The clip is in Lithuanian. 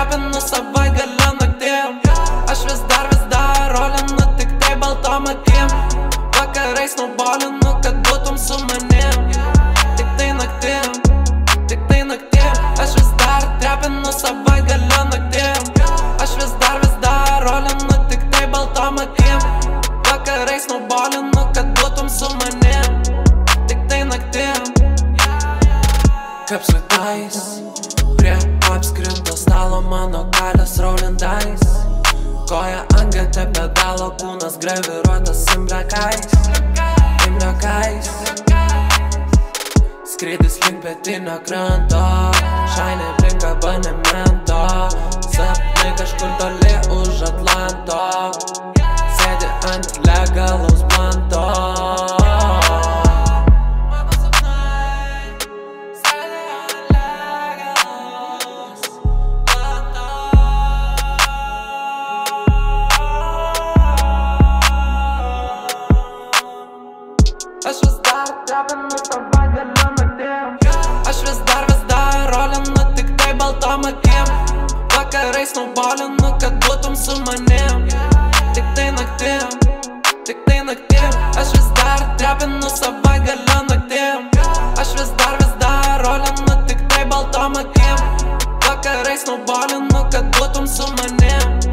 trepinu savaitgalio naktim. Aš vis dar, vis dar rolinu tik tai baltom akim. Vakarais nubolinu, kad būtum su manim. Tik tai naktim, tik tai naktim. Aš vis dar trepinu savaitgalio naktim. Aš vis dar, vis dar rolinu tik tai baltom akim. Vakarais nubolinu, tais Prie apskrinto stalo mano kalės rolling dice Koja angate pedalo, kūnas graviruotas imbriakais Imbriakais Skrydis link pietinio kranto. Šainė link abonemento Aš vis dar trepinu tą vandenį matėm Aš vis dar vis dar rolinu tik tai baltom akiem Vakarai snaubolinu, kad būtum su manim. Tik tai naktim, tik tai naktim. Aš vis dar trepinu savaitgalio naktim Aš vis dar vis dar rolinu tik tai baltom akiem Vakarai snaubolinu, kad būtum su manim.